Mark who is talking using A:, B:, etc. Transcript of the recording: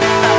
A: Bye.